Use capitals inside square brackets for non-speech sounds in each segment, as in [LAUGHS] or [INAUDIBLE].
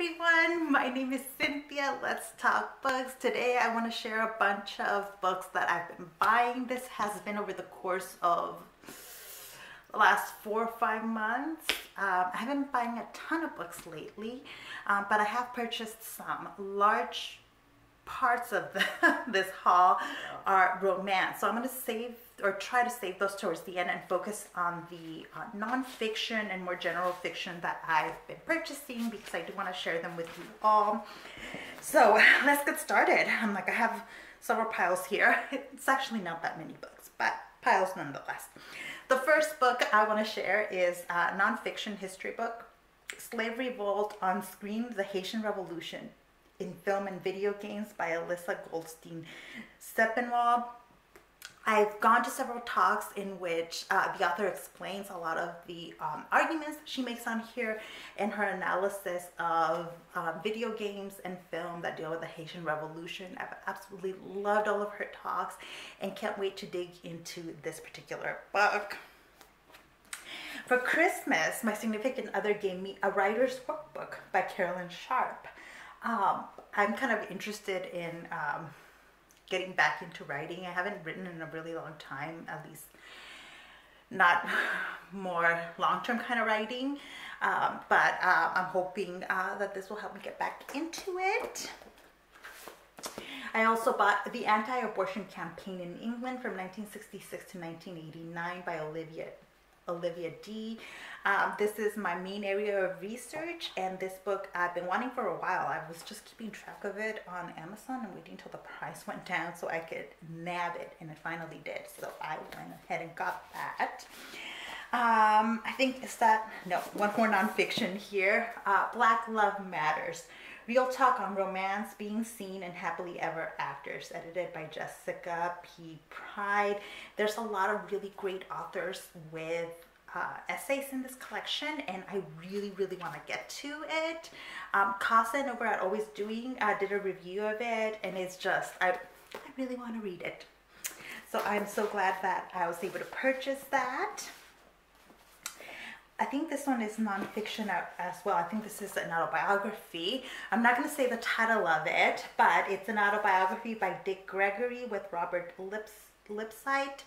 everyone, my name is Cynthia. Let's talk books. Today I want to share a bunch of books that I've been buying. This has been over the course of the last four or five months. Um, I haven't been buying a ton of books lately, um, but I have purchased some large parts of the, [LAUGHS] this haul are romance. So I'm going to save or try to save those towards the end and focus on the uh, nonfiction and more general fiction that I've been purchasing because I do want to share them with you all. So [LAUGHS] let's get started. I'm like, I have several piles here. [LAUGHS] It's actually not that many books, but piles nonetheless. The first book I want to share is a nonfiction history book, Slave Revolt on Screen, The Haitian Revolution in Film and Video Games by Alyssa Goldstein Sepinwall. I've gone to several talks in which uh, the author explains a lot of the um, arguments she makes on here and her analysis of uh, video games and film that deal with the Haitian Revolution. I've absolutely loved all of her talks and can't wait to dig into this particular book. For Christmas, my significant other gave me a writer's workbook by Caroline Sharp. Um, I'm kind of interested in um, getting back into writing. I haven't written in a really long time, at least not [SIGHS] more long-term kind of writing. Um, but uh, I'm hoping uh, that this will help me get back into it. I also bought The Anti-Abortion Campaign in England from 1966 to 1989 by Olivia Olivia Dee. Um, this is my main area of research and this book I've been wanting for a while. I was just keeping track of it on Amazon and waiting until the price [LAUGHS] went down so I could nab it and it finally did. So I went ahead and got that. Um, I think is that, no, one more nonfiction here. Uh, Black Love Matters. Real Talk on Romance, Being Seen, and Happily Ever Afters, edited by Jessica P. Pride. There's a lot of really great authors with uh, essays in this collection and I really really want to get to it. Um, Kasen over at Always Doing uh, did a review of it and it's just I, I really want to read it. So I'm so glad that I was able to purchase that. I think this one is nonfiction as well. I think this is an autobiography. I'm not going to say the title of it, but it's an autobiography by Dick Gregory with Robert Lips, Lipsyte.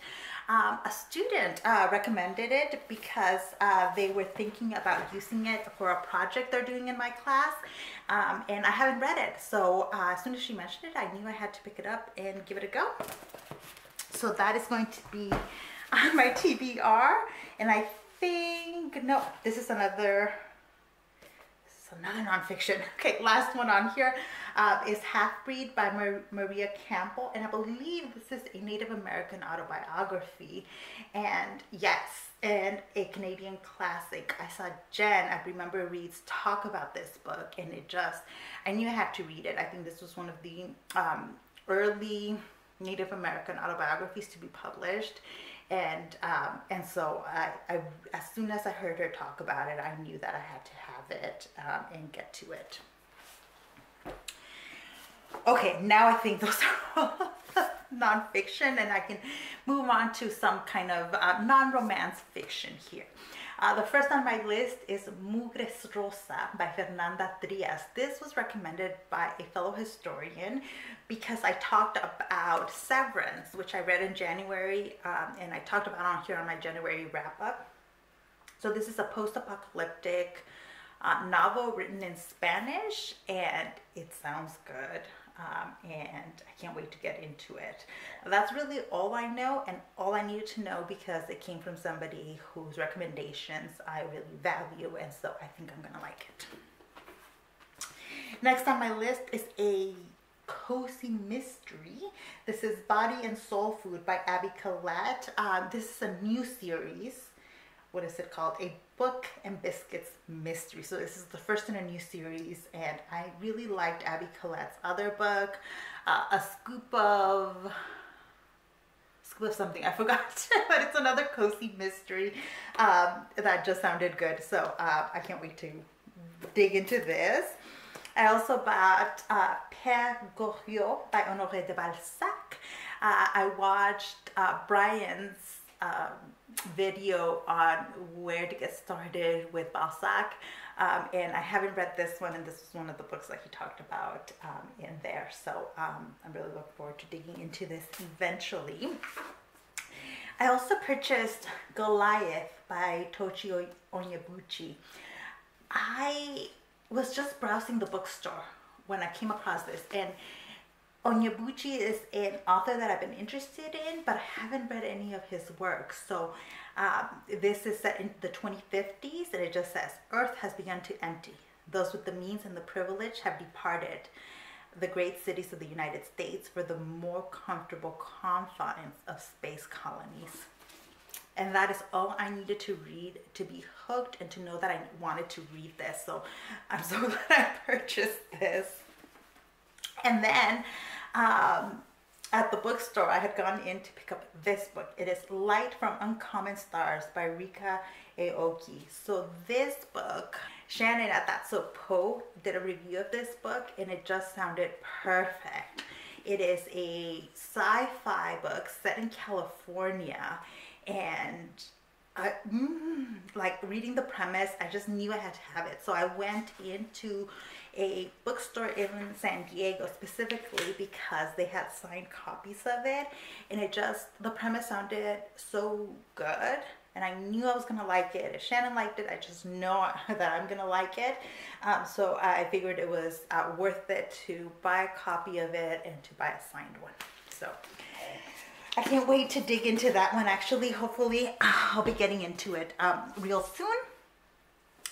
Um, a student uh, recommended it because uh, they were thinking about using it for a project they're doing in my class, um, and I haven't read it. So uh, as soon as she mentioned it, I knew I had to pick it up and give it a go. So that is going to be [LAUGHS] on my TBR, and I think, no, this is another, this is another nonfiction. [LAUGHS] Okay, last one on here uh, is Half Breed by Mar Maria Campbell. And I believe this is a Native American autobiography. And yes, and a Canadian classic. I saw Jen I Remember Reads talk about this book and it just, I knew I had to read it. I think this was one of the um, early Native American autobiographies to be published and um, and so I, I, as soon as I heard her talk about it, I knew that I had to have it um, and get to it. Okay, now I think [LAUGHS] those are all nonfiction, and I can move on to some kind of uh, non-romance fiction here. Uh, the first on my list is Mugre Rosa by Fernanda Trias. This was recommended by a fellow historian because I talked about Severance, which I read in January, um, and I talked about on here on my January wrap up. So this is a post-apocalyptic uh, novel written in Spanish, and it sounds good um, and I can't wait to get into it. That's really all I know and all I needed to know because it came from somebody whose recommendations I really value and so I think I'm gonna like it. Next on my list is a cozy mystery. This is Body and Soul Food by Abby Collette. Uh, this is a new series what is it called? A Book and Biscuits Mystery. So this is the first in a new series and I really liked Abby Collette's other book, uh, A Scoop of scoop of something, I [LAUGHS] forgot, but it's another cozy mystery um, that just sounded good. So uh, I can't wait to dig into this. I also bought uh, Père Goriot by Honoré de Balzac. Uh, I watched uh, Brian's um, video on where to get started with Balzac. Um, and I haven't read this one, and this is one of the books that he talked about um, in there. So um, I'm really looking forward to digging into this eventually. I also purchased Goliath by Tochi Onyebuchi. I was just browsing the bookstore when I came across this, and Onyebuchi is an author that I've been interested in, but I haven't read any of his work. So um, this is set in the 2050s, and it just says, Earth has begun to empty. Those with the means and the privilege have departed the great cities of the United States for the more comfortable confines of space colonies. And that is all I needed to read to be hooked and to know that I wanted to read this. So I'm so [LAUGHS] glad I purchased this. And then um, at the bookstore, I had gone in to pick up this book. It is Light from Uncommon Stars by Ryka Aoki. So this book, Shannon at That So Poe did a review of this book and it just sounded perfect. It is a sci-fi book set in California and I, mm, like reading the premise, I just knew I had to have it. So I went into a bookstore in San Diego specifically because they had signed copies of it and it just the premise sounded so good and I knew I was gonna like it. If Shannon liked it, I just know [LAUGHS] that I'm gonna like it. Um, so I figured it was uh, worth it to buy a copy of it and to buy a signed one. So I can't wait to dig into that one. Actually, hopefully [SIGHS] I'll be getting into it um, real soon.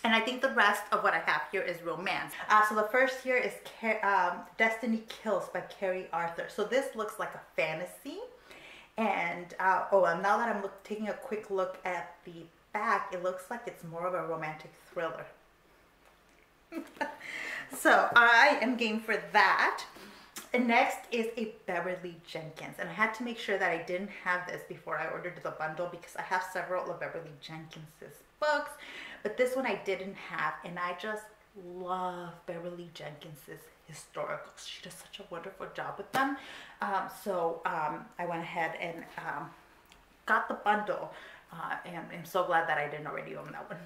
And I think the rest of what I have here is romance. Uh, so the first here is um, Destiny Kills by Keri Arthur. So this looks like a fantasy. And, uh, oh, and now that I'm look, taking a quick look at the back, it looks like it's more of a romantic thriller. [LAUGHS] so I am game for that. And next is a Beverly Jenkins. And I had to make sure that I didn't have this before I ordered the bundle because I have several of Beverly Jenkins's books. But this one I didn't have. And I just love Beverly Jenkins's historicals. She does such a wonderful job with them. Um, so um, I went ahead and um, got the bundle. Uh, and I'm so glad that I didn't already own that one.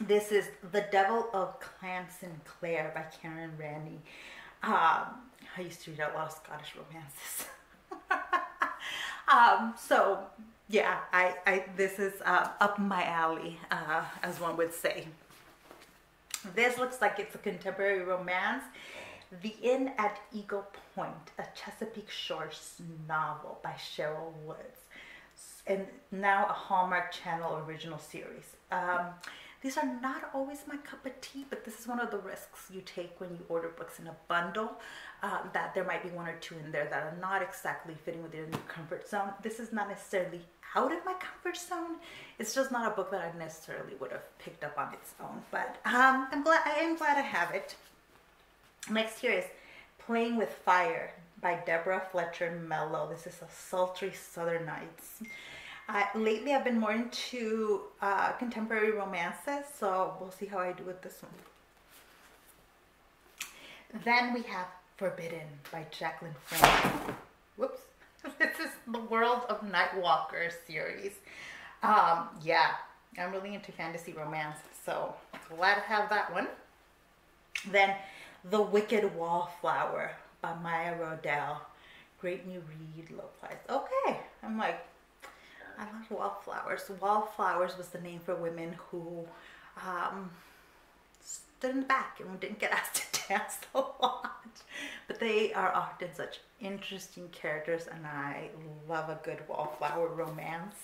This is The Devil of Clan Sinclair by Karen Ranney. Um, I used to read a lot of Scottish romances. [LAUGHS] um, so yeah, I, I this is uh, up my alley, uh, as one would say. This looks like it's a contemporary romance. The Inn at Eagle Point, a Chesapeake Shores novel by Sherryl Woods, and now a Hallmark Channel original series. Um, these are not always my cup of tea, but this is one of the risks you take when you order books in a bundle, uh, that there might be one or two in there that are not exactly fitting within your comfort zone. This is not necessarily out of my comfort zone. It's just not a book that I necessarily would have picked up on its own, but um, I'm glad, I am glad I have it. Next here is Playing with Fire by Deborah Fletcher Mello. This is a sultry Southern Nights. Uh, lately, I've been more into uh, contemporary romances, so we'll see how I do with this one. Then we have Forbidden by Jacquelyn Frank. Whoops. [LAUGHS] this is the World of Nightwalker series. Um, yeah, I'm really into fantasy romance, so glad to have that one. Then The Wicked Wallflower by Maya Rodale. Great new read, low price. Okay, I'm like, I love wallflowers. Wallflowers was the name for women who um, stood in the back and didn't get [LAUGHS] asked to dance a lot. But they are often such interesting characters and I love a good wallflower romance.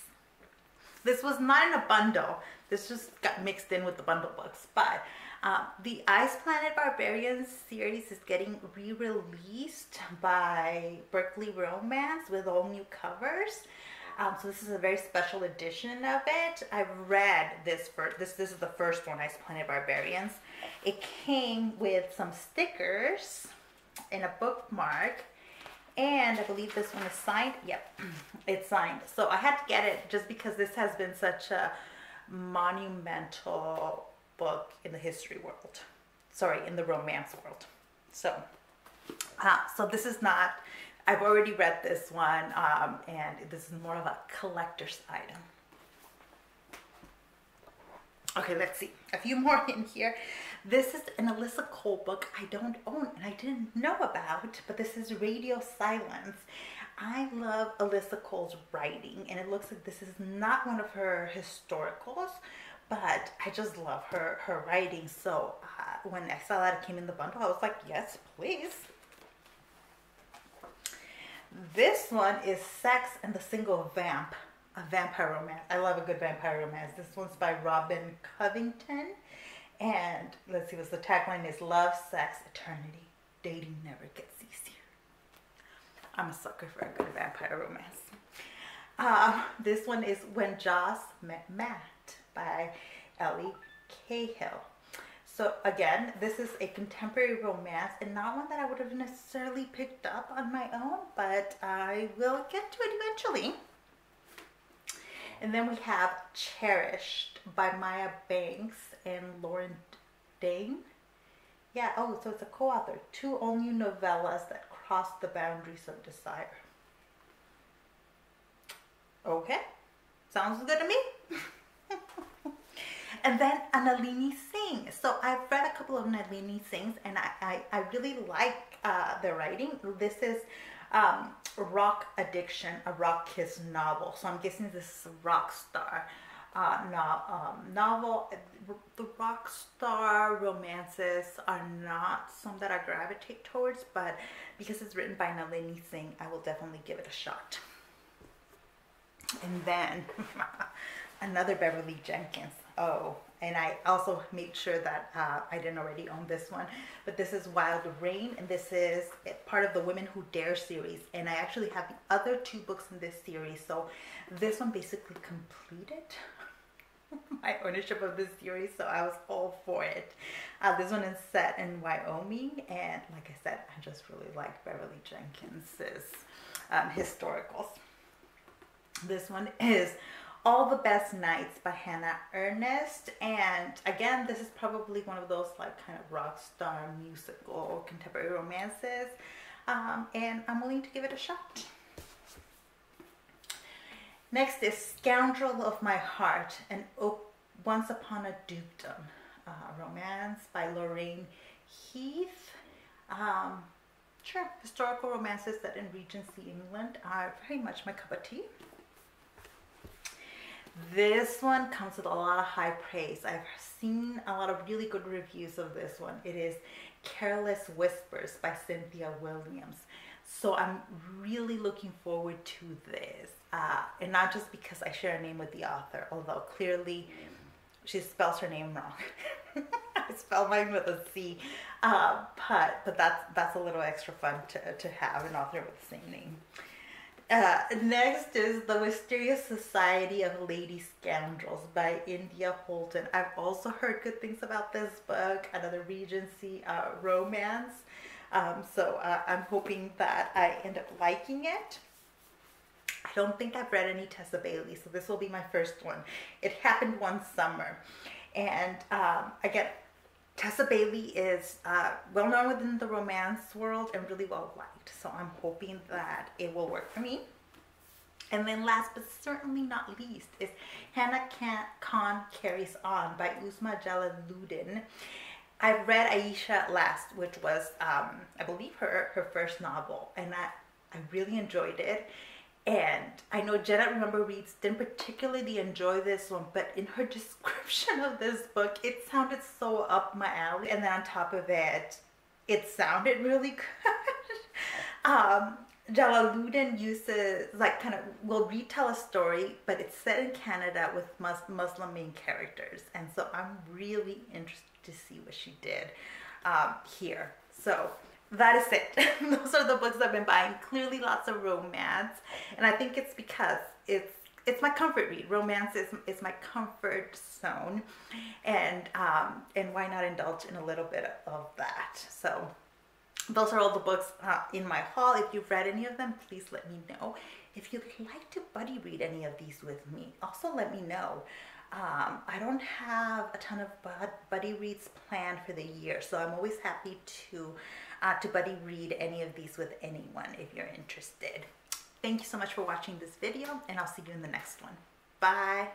This was not in a bundle. This just got mixed in with the bundle books. But um, the Ice Planet Barbarians series is getting re-released by Berkley Romance with all new covers. Um, so this is a very special edition of it. I've read this first. This this is the first one, Ice Planet Barbarians. It came with some stickers and a bookmark, and I believe this one is signed. Yep, [CLEARS THROAT] it's signed. So I had to get it just because this has been such a monumental book in the history world. Sorry, in the romance world. So, uh, so this is not I've already read this one, um, and this is more of a collector's item. Okay, let's see. A few [LAUGHS] more in here. This is an Alyssa Cole book I don't own and I didn't know about, but this is Radio Silence. I love Alyssa Cole's writing and it looks like this is not one of her historicals, but I just love her, her writing. So uh, when I saw that it came in the bundle, I was like, yes, please. This one is Sex and the Single Vamp, a vampire romance. I love a good vampire romance. This one's by Robin Covington. And let's see, what's the tagline is Love, Sex, Eternity. Dating never gets easier. I'm a sucker for a good vampire romance. Uh, this one is When Joss Met Matt by Ellie Cahill. So again, this is a contemporary romance and not one that I would have necessarily picked up on my own, but I will get to it eventually. And then we have Cherished by Maya Banks and Lauren Dane. Yeah, oh, so it's a co-author. Two all-new novellas that cross the boundaries of desire. Okay, sounds good to me. [LAUGHS] And then Nalini Singh. So I've read a couple of Nalini Singhs and I, I, I really like uh, the writing. This is um, Rock Addiction, a rock kiss novel. So I'm guessing this is a rock star uh, no, um, novel. The rock star romances are not some that I gravitate towards, but because it's written by Nalini Singh, I will definitely give it a shot. And then [LAUGHS] another Beverly Jenkins. Oh, and I also made sure that uh, I didn't already own this one. But this is Wild Rain, and this is part of the Women Who Dare series. And I actually have the other two books in this series. So this one basically completed [LAUGHS] my ownership of this series. So I was all for it. Uh, this one is set in Wyoming. And like I said, I just really like Beverly Jenkins's um, historicals. This one is all the Best Nights by Hannah Ernest. And again, this is probably one of those like kind of rock star musical contemporary romances. Um, and I'm willing to give it a shot. Next is Scoundrel of My Heart and Once Upon a Dukedom, uh, romance by Lorraine Heath. Um, sure, historical romances set in Regency England are very much my cup of tea. This one comes with a lot of high praise. I've seen a lot of really good reviews of this one. It is Careless Whispers by Cynthia Williams. So I'm really looking forward to this. Uh, and not just because I share a name with the author, although clearly she spells her name wrong. [LAUGHS] I spell mine with a C. Uh, but but that's, that's a little extra fun to, to have an author with the same name. Uh, next is The Mysterious Society of Lady Scoundrels by India Holton. I've also heard good things about this book, another Regency uh, romance. Um, so uh, I'm hoping that I end up liking it. I don't think I've read any Tessa Bailey, so this will be my first one. It happened one summer. And um, again, Tessa Bailey is uh, well known within the romance world and really well liked. So I'm hoping that it will work for me. And then last but certainly not least is Hana Can- Khan Carries On by Uzma Jalaluddin. I read Ayesha last, which was, um, I believe, her, her first novel, and I, I really enjoyed it. And I know Jenna Remember Reads didn't particularly enjoy this one, but in her [LAUGHS] description of this book, it sounded so up my alley. And then on top of it, it sounded really [LAUGHS] good. um, Jalaluddin uses like kind of will retell a story, but it's set in Canada with mus Muslim main characters, and so I'm really interested to see what she did um, here. So that is it. [LAUGHS] Those are the books I've been buying. Clearly, lots of romance, and I think it's because it's it's my comfort read. Romance is, is my comfort zone. And, um, and why not indulge in a little bit of that? So those are all the books uh, in my haul. If you've read any of them, please let me know. If you'd like to buddy read any of these with me, also let me know. Um, I don't have a ton of buddy reads planned for the year, so I'm always happy to, uh, to buddy read any of these with anyone if you're interested. Thank you so much for watching this video and I'll see you in the next one. Bye.